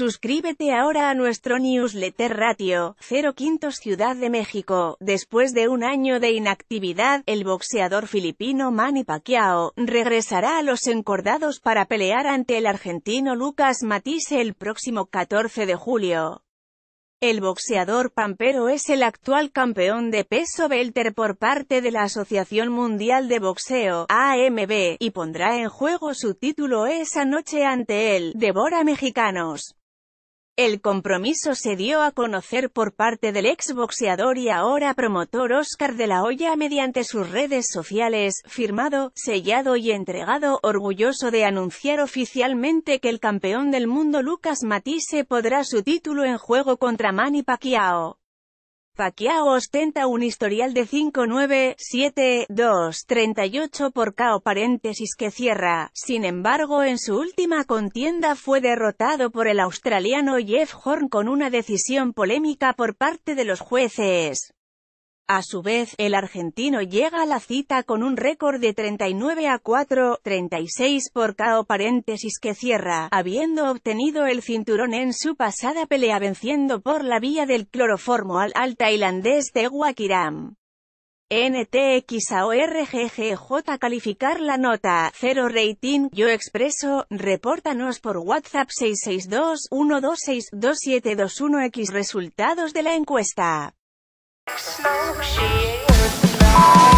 Suscríbete ahora a nuestro newsletter Ratio 05 Ciudad de México. Después de un año de inactividad, el boxeador filipino Manny Pacquiao regresará a los encordados para pelear ante el argentino Lucas Matisse el próximo 14 de julio. El boxeador pampero es el actual campeón de peso welter por parte de la Asociación Mundial de Boxeo, AMB, y pondrá en juego su título esa noche ante el Devora Mexicanos. El compromiso se dio a conocer por parte del exboxeador y ahora promotor Oscar de la Hoya mediante sus redes sociales, firmado, sellado y entregado, orgulloso de anunciar oficialmente que el campeón del mundo Lucas Matisse podrá su título en juego contra Manny Pacquiao. Pacquiao ostenta un historial de 5-9, 7, 2, 38 por KO paréntesis que cierra, sin embargo en su última contienda fue derrotado por el australiano Jeff Horn con una decisión polémica por parte de los jueces. A su vez, el argentino llega a la cita con un récord de 39 a 4, 36 por KO paréntesis que cierra, habiendo obtenido el cinturón en su pasada pelea venciendo por la vía del cloroformo al, al tailandés de Wakiram. NTXAORGGJ calificar la nota, 0 rating, yo expreso, repórtanos por WhatsApp 662-126-2721X resultados de la encuesta. Snow, she is